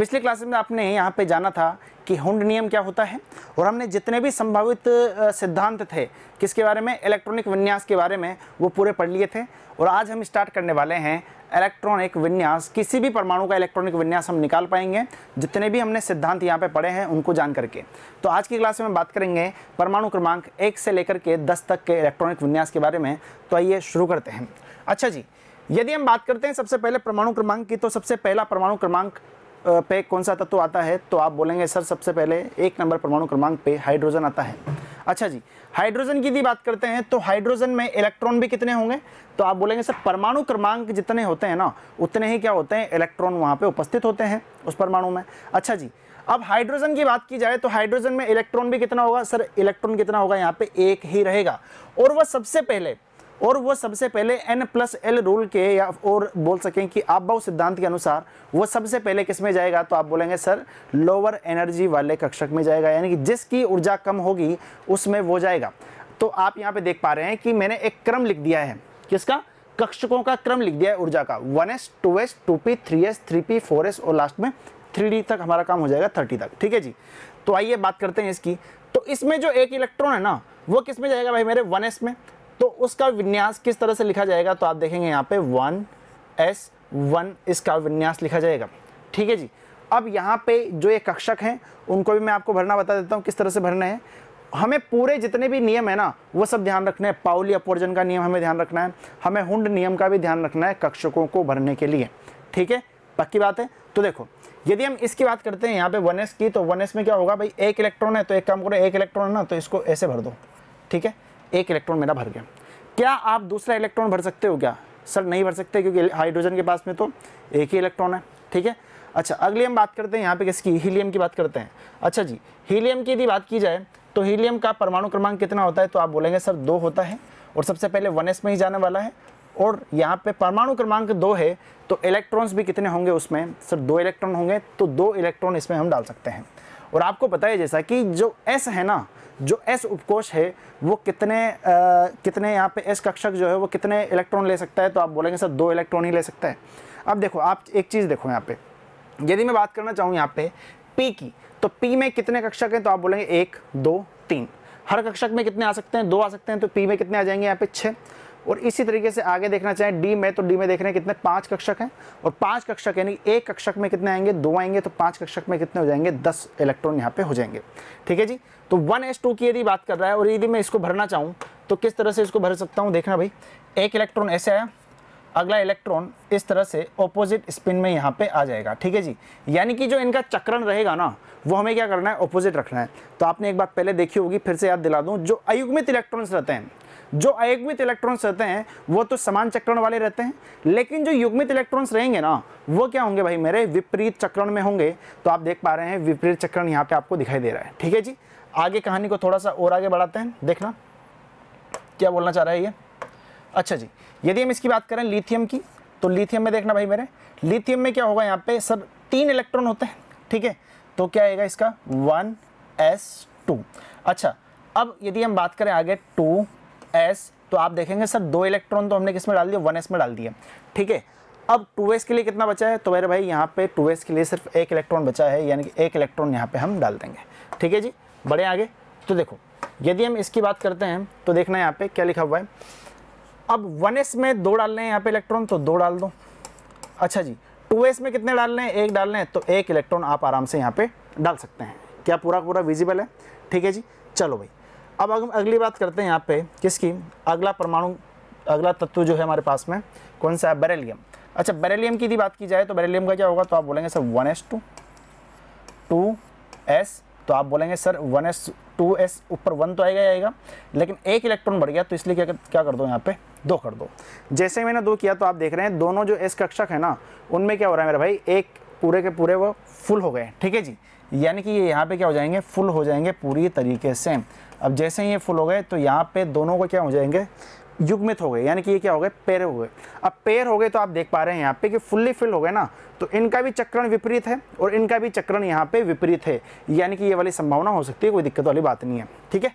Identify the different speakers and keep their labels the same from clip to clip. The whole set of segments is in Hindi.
Speaker 1: पिछले क्लास में आपने यहाँ पे जाना था कि हुंड नियम क्या होता है और हमने जितने भी संभावित सिद्धांत थे, किसके बारे में, इलेक्ट्रॉनिक विन्यास के बारे में, वो पूरे पढ़ लिए थे। और आज हम स्टार्ट करने वाले हैं इलेक्ट्रॉनिक विन्यास। किसी भी परमाणु का इलेक्ट्रॉनिक विन्यास हम निकाल पाएँगे, जितने भी हमने सिद्धांत यहाँ पे पढ़े हैं, उनको जान करके। तो आज की क्लास में बात करेंगे परमाणु क्रमांक एक से लेकर के दस तक के इलेक्ट्रॉनिक विन्यास के बारे में। तो आइए शुरू करते हैं। अच्छा जी, यदि हम बात करते हैं सबसे पहले परमाणु क्रमांक की तो सबसे पहला परमाणु क्रमांक पे कौन सा तत्व आता है तो आप बोलेंगे, सर, सबसे पहले एक नंबर परमाणु क्रमांक पे हाइड्रोजन आता है। अच्छा जी, हाइड्रोजन की यदि बात करते हैं तो हाइड्रोजन में इलेक्ट्रॉन भी कितने होंगे? तो आप बोलेंगे, सर, परमाणु क्रमांक जितने होते हैं ना, उतने ही क्या होते हैं? इलेक्ट्रॉन वहाँ पे उपस्थित होते हैं उस परमाणु में। अच्छा जी, अब हाइड्रोजन की बात की जाए तो हाइड्रोजन में इलेक्ट्रॉन भी कितना होगा? सर, इलेक्ट्रॉन कितना होगा? यहाँ पे एक ही रहेगा। और वह सबसे पहले और वो सबसे पहले n प्लस एल रूल के या और बोल सकें कि आपबाउ सिद्धांत के अनुसार वो सबसे पहले किसमें जाएगा? तो आप बोलेंगे, सर लोअर एनर्जी वाले कक्षक में जाएगा। यानी कि जिसकी ऊर्जा कम होगी, उसमें वो जाएगा। तो आप यहाँ पे देख पा रहे हैं कि मैंने एक क्रम लिख दिया है। किसका? कक्षकों का क्रम लिख दिया है ऊर्जा का। One S, two S, two P, three S, three P, four S और लास्ट में थ्री डी तक हमारा काम हो जाएगा थर्टी तक। ठीक है जी? तो आइए बात करते हैं इसकी। तो इसमें जो एक इलेक्ट्रॉन है ना, वो किसमें जाएगा भाई मेरे? वन एस में। तो उसका विन्यास किस तरह से लिखा जाएगा? तो आप देखेंगे यहाँ पे वन एस वन इसका विन्यास लिखा जाएगा। ठीक है जी? अब यहाँ पे जो ये कक्षक हैं, उनको भी मैं आपको भरना बता देता हूँ किस तरह से भरना है। हमें पूरे जितने भी नियम है ना, वो सब ध्यान रखना है। पाउली अपवर्जन का नियम हमें ध्यान रखना है। हमें हुंड नियम का भी ध्यान रखना है कक्षकों को भरने के लिए। ठीक है? पक्की बात है? तो देखो, यदि हम इसकी बात करते हैं, यहाँ पे वन की तो वन में क्या होगा? भाई, एक इलेक्ट्रॉन है तो एक काम करो, एक इलेक्ट्रॉन है ना तो इसको ऐसे भर दो। ठीक है? एक इलेक्ट्रॉन मेरा भर गया। क्या आप दूसरा इलेक्ट्रॉन भर सकते हो क्या? सर, नहीं भर सकते क्योंकि हाइड्रोजन के पास में तो एक ही इलेक्ट्रॉन है, ठीक है? अच्छा अगली हम बात करते हैं यहाँ पे किसकी? हीलियम की बात करते हैं। अच्छा जी हीलियम की यदि बात की जाए तो हीलियम का परमाणु क्रमांक कितना होता है? तो आप बोलेंगे, सर, दो होता है, और सबसे पहले वन में ही जाने वाला है, और यहाँ पे परमाणु क्रमांक दो है तो इलेक्ट्रॉन्स भी कितने होंगे उसमें? सर, दो इलेक्ट्रॉन होंगे तो दो इलेक्ट्रॉन इसमें हम डाल सकते हैं। और आपको पता है जैसा कि जो एस है ना जो एस उपकोष है वो कितने आ, कितने यहाँ पे एस कक्षक जो है वो कितने इलेक्ट्रॉन ले सकता है? तो आप बोलेंगे सर दो इलेक्ट्रॉन ही ले सकता है। अब देखो आप एक चीज़ देखो यहाँ पे। यदि मैं बात करना चाहूँ यहाँ पे पी की तो पी में कितने कक्षक हैं? तो आप बोलेंगे एक दो तीन। हर कक्षक में कितने आ सकते हैं? दो आ सकते हैं तो पी में कितने आ जाएँगे यहाँ पे? छः। और इसी तरीके से आगे देखना चाहें डी में तो डी में देख रहे हैं कितने पाँच कक्षक हैं। और पाँच कक्षक, यानी एक कक्षक में कितने आएँगे? दो आएँगे तो पाँच कक्षक में कितने हो जाएँगे? दस इलेक्ट्रॉन यहाँ पे हो जाएँगे। ठीक है जी? तो वन एस टू की यदि बात कर रहा है, और यदि मैं इसको भरना चाहूँ तो किस तरह से इसको भर सकता हूँ? देखना भाई। एक इलेक्ट्रॉन ऐसे आया, अगला इलेक्ट्रॉन इस तरह से ऑपोजिट स्पिन में यहाँ पे आ जाएगा। ठीक है जी? यानी कि जो इनका चक्रण रहेगा ना, वो हमें क्या करना है? ऑपोजिट रखना है। तो आपने एक बात पहले देखी होगी, फिर से याद दिला दूँ, जो अयुग्मित इलेक्ट्रॉन्स रहते हैं जो अयुग्मित इलेक्ट्रॉन्स रहते हैं, वो तो समान चक्रण वाले रहते हैं, लेकिन जो युग्मित इलेक्ट्रॉन्स रहेंगे ना, वो क्या होंगे भाई मेरे? विपरीत चक्रण में होंगे। तो आप देख पा रहे हैं, विपरीत चक्रण यहाँ पे आपको दिखाई दे रहा है। ठीक है जी? आगे कहानी को थोड़ा सा और आगे बढ़ाते हैं। देखना, क्या बोलना चाह रहा है ये? अच्छा जी, यदि हम इसकी बात करें लिथियम की तो लिथियम में देखना भाई मेरे लिथियम में क्या होगा यहाँ पे? सर, तीन इलेक्ट्रॉन होते हैं। ठीक है? तो क्या आएगा इसका? One S two. अच्छा अब यदि हम बात करें आगे टू एस तो आप देखेंगे सर, दो इलेक्ट्रॉन तो हमने किसमें डाल दिया? वन एस में डाल दिया। ठीक है? अब टू एस के लिए कितना बचा है? तो मेरे भाई, यहाँ पे टू एस के लिए सिर्फ़ एक इलेक्ट्रॉन बचा है, यानी कि एक इलेक्ट्रॉन यहाँ पे हम डाल देंगे। ठीक है जी? बढ़े आगे। तो देखो, यदि हम इसकी बात करते हैं तो देखना यहाँ पे क्या लिखा हुआ है। अब वन एस में दो डालने हैं यहाँ पे इलेक्ट्रॉन तो दो डाल दो। अच्छा जी, टू एस में कितने डालने हैं? एक डालने हैं तो एक इलेक्ट्रॉन आप आराम से यहाँ पे डाल सकते हैं। क्या पूरा पूरा विजिबल है? ठीक है जी? चलो भाई अब हम अगली बात करते हैं यहाँ पे, किसकी? अगला परमाणु, अगला तत्व जो है हमारे पास में, कौन सा है? बेरेलियम। अच्छा बेरेलियम की यदि बात की जाए तो बेरेलियम का क्या होगा? तो आप बोलेंगे, sir, one S two two S तो आप बोलेंगे, sir, one S, two S, ऊपर वन तो आएगा ही आएगा, लेकिन एक इलेक्ट्रॉन बढ़ गया तो इसलिए क्या क्या कर दो यहाँ पे? दो कर दो। जैसे मैंने दो किया तो आप देख रहे हैं, दोनों जो एस कक्षक है ना, उनमें क्या हो रहा है मेरे भाई? एक पूरे के पूरे वो फुल हो गए ठीक है जी? यानी कि ये यहाँ पे क्या हो जाएँगे? फुल हो जाएँगे पूरी तरीके से। अब जैसे ही ये फुल हो गए तो यहाँ पे दोनों को क्या हो जाएँगे? युग्मित हो गए, यानी कि ये क्या हो गए? पेयर हो गए। अब पेयर हो गए तो आप देख पा रहे हैं यहाँ पे कि फुल्ली फिल हो गए ना तो इनका भी चक्रण विपरीत है और इनका भी चक्रण यहाँ पे विपरीत है। यानी कि ये वाली संभावना हो सकती है, कोई दिक्कत वाली बात नहीं है, ठीक है?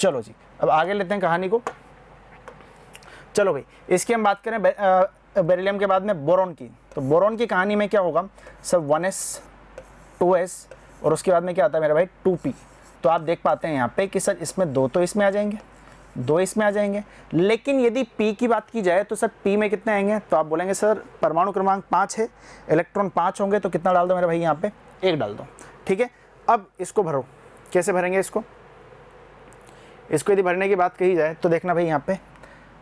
Speaker 1: चलो जी, अब आगे लेते हैं कहानी को। चलो भाई, इसकी हम बात करें बेरिलियम के बाद में बोरोन की। तो बोरोन की कहानी में क्या होगा? सब वन एस, टू एस, और उसके बाद में क्या आता है मेरा भाई? Two P. तो आप देख पाते हैं यहाँ पे कि सर इसमें दो तो इसमें आ जाएँगे, दो इसमें आ जाएँगे। लेकिन यदि P की बात की जाए तो सर P में कितने आएँगे? तो आप बोलेंगे, सर, परमाणु क्रमांक पाँच है, इलेक्ट्रॉन पाँच होंगे तो कितना डाल दो मेरे भाई यहाँ पे? एक डाल दो। ठीक है? अब इसको भरो। कैसे भरेंगे इसको? इसको यदि भरने की बात कही जाए तो देखना भाई यहाँ पे।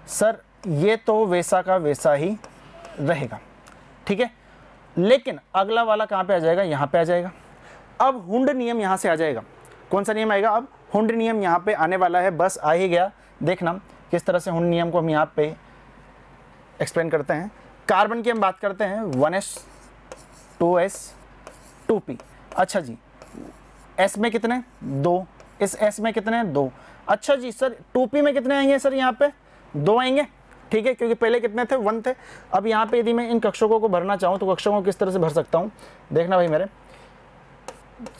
Speaker 1: सर, ये तो वैसा का वैसा ही रहेगा। ठीक है? लेकिन अगला वाला कहाँ पे आ जाएगा? यहाँ पे आ जाएगा। अब हुंड नियम यहाँ से आ जाएगा। कौन सा नियम आएगा? अब हुंड नियम यहाँ पे आने वाला है, बस आ ही गया। देखना किस तरह से हुंड नियम को हम यहाँ पे एक्सप्लेन करते हैं। कार्बन की हम बात करते हैं one S two S two P अच्छा जी एस में कितने? दो। इस एस में कितने? दो। अच्छा जी, सर टू पी में कितने आएँगे सर यहाँ पे? दो आएँगे। ठीक है, क्योंकि पहले कितने थे? वन थे। अब यहाँ पे यदि मैं इन कक्षकों को भरना चाहूँ तो कक्षकों को किस तरह से भर सकता हूँ? देखना भाई मेरे।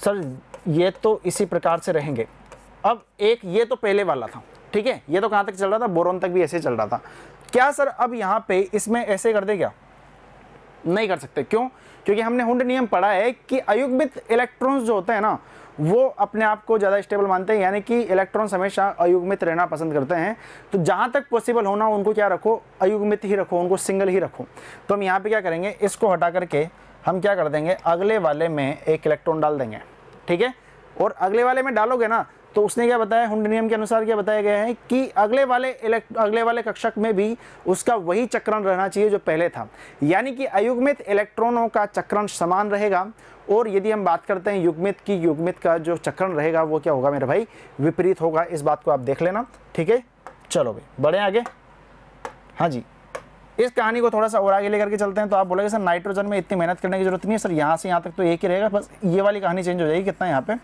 Speaker 1: सर ये तो इसी प्रकार से रहेंगे। अब एक ये तो पहले वाला था, ठीक है? ये तो कहाँ तक चल रहा था? बोरोन तक भी ऐसे चल रहा था। क्या सर अब यहाँ पे इसमें ऐसे कर दे क्या? नहीं कर सकते। क्यों? क्योंकि हमने हुंड नियम पढ़ा है कि अयुग्मित इलेक्ट्रॉन्स जो होते हैं ना, वो अपने आप को ज़्यादा स्टेबल मानते हैं, यानी कि इलेक्ट्रॉन्स हमेशा अयुग्मित रहना पसंद करते हैं। तो जहाँ तक पॉसिबल होना, उनको क्या रखो? अयुग्मित ही रखो, उनको सिंगल ही रखो। तो हम यहाँ पे क्या करेंगे? इसको हटा करके हम क्या कर देंगे? अगले वाले में एक इलेक्ट्रॉन डाल देंगे। ठीक है? और अगले वाले में डालोगे ना तो उसने क्या बताया हुंड नियम के अनुसार क्या बताया गया है कि अगले वाले अगले वाले कक्षक में भी उसका वही चक्रण रहना चाहिए जो पहले था। यानी कि अयुग्मित इलेक्ट्रॉनों का चक्रण समान रहेगा, और यदि हम बात करते हैं युग्मित की, युग्मित का जो चक्रण रहेगा, वो क्या होगा मेरे भाई? विपरीत होगा, इस बात को आप देख लेना, ठीक है? चलो भाई, बढ़े आगे। हाँ जी। इस कहानी को थोड़ा सा और आगे लेकर के चलते हैं तो आप बोलेंगे, सर, नाइट्रोजन में इतनी मेहनत करने की ज़रूरत नहीं है, सर, यहाँ से यहाँ तक तो एक ही रहेगा, बस ये वाली कहानी चेंज हो जाएगी, कितना यहाँ पे?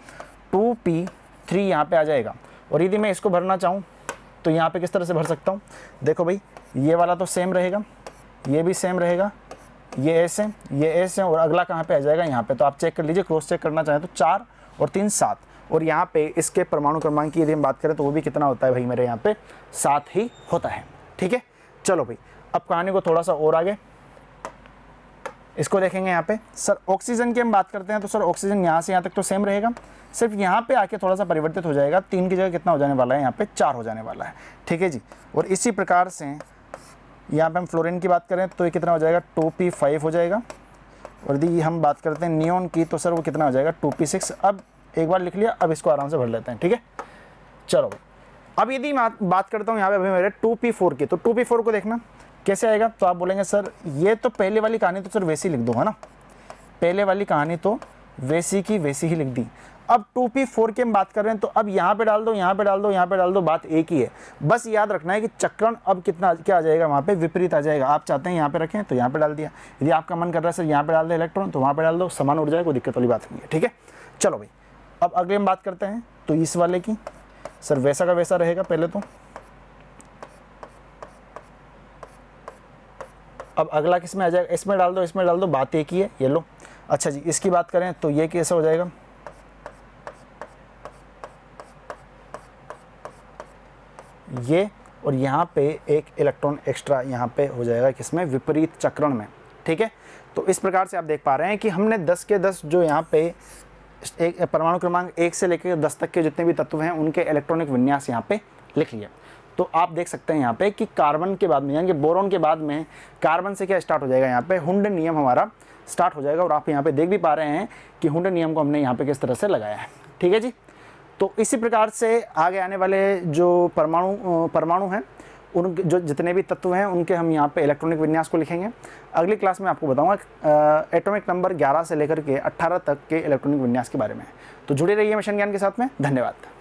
Speaker 1: टू पी थ्री यहाँ पे आ जाएगा। और यदि मैं इसको भरना चाहूँ तो यहाँ पे किस तरह से भर सकता हूँ? देखो भाई, ये वाला तो सेम रहेगा, ये भी सेम रहेगा, ये है ये है और अगला कहाँ पे आ जाएगा? यहाँ पे। तो आप चेक कर लीजिए क्रॉस चेक करना चाहें तो चार और तीन सात। और यहाँ पे इसके परमाणु क्रमांक की यदि हम बात करें तो वो भी कितना होता है भाई मेरे यहाँ पे? सात ही होता है। ठीक है? चलो भाई अब कहानी को थोड़ा सा और आगे। इसको देखेंगे यहाँ पे। सर ऑक्सीजन की हम बात करते हैं तो सर ऑक्सीजन यहाँ से यहाँ तक तो सेम रहेगा। सिर्फ़ यहाँ पे आके थोड़ा सा परिवर्तित हो जाएगा। तीन की जगह कितना हो जाने वाला है? यहाँ पे चार हो जाने वाला है। ठीक है जी? और इसी प्रकार से यहाँ पे हम फ्लोरिन की बात करें तो ये कितना हो जाएगा? टू पी फाइव हो जाएगा। और यदि हम बात करते हैं नियोन की तो सर वो कितना हो जाएगा? Two P six. अब एक बार लिख लिया, अब इसको आराम से भर लेते हैं। ठीक है? चलो। अब यदि मैं बात करता हूँ यहाँ पे अभी मेरे टू पी फोर की तो टू पी फोर को देखना। कैसे आएगा? तो आप बोलेंगे, सर, ये तो पहले वाली कहानी तो सर वैसी लिख दो, है ना? पहले वाली कहानी तो वैसी की वैसी ही लिख दी। अब टू पी फोर की हम बात कर रहे हैं तो अब यहाँ पे डाल दो, यहाँ पे डाल दो, यहाँ पे डाल दो, बात एक ही है। बस याद रखना है कि चक्रण अब कितना, क्या आ जाएगा वहाँ पे? विपरीत आ जाएगा। आप चाहते हैं यहाँ पे रखें तो यहाँ पे डाल दिया। यदि आपका मन कर रहा है, सर, यहाँ पे डाल दे इलेक्ट्रॉन तो वहाँ पे डाल दो। समान उड़ जाए कोई दिक्कत वाली बात नहीं है, ठीक है? चलो भाई, अब अगले हम बात करते हैं तो इस वाले की। सर, वैसा का वैसा रहेगा पहले तो। अब अगला किसमें आ जाएगा? इसमें डाल दो, इसमें डाल दो, बात एक ही है, ये लो। अच्छा जी, इसकी बात करें तो ये कैसे हो जाएगा? ये और यहाँ पे एक इलेक्ट्रॉन एक्स्ट्रा यहाँ पे हो जाएगा किसमें? विपरीत चक्रण में, ठीक है? तो इस प्रकार से आप देख पा रहे हैं कि हमने 10 के 10 जो यहाँ पे एक परमाणु क्रमांक एक से लेकर दस तक के जितने भी तत्व हैं, उनके इलेक्ट्रॉनिक विन्यास यहाँ पे लिख लिया तो आप देख सकते हैं यहाँ पे कि कार्बन के बाद में, यानी कि बोरोन के बाद में कार्बन से क्या स्टार्ट हो जाएगा यहाँ पे? हुंड नियम हमारा स्टार्ट हो जाएगा और आप यहाँ पे देख भी पा रहे हैं कि हुंड नियम को हमने यहाँ पे किस तरह से लगाया है। ठीक है जी? तो इसी प्रकार से आगे आने वाले जो परमाणु परमाणु हैं उन जो जितने भी तत्व हैं, उनके हम यहाँ पे इलेक्ट्रॉनिक विन्यास को लिखेंगे। अगली क्लास में आपको बताऊँगा एटॉमिक नंबर 11 से लेकर के 18 तक के इलेक्ट्रॉनिक विन्यास के बारे में। तो जुड़े रहिए मिशन ज्ञान के साथ में। धन्यवाद।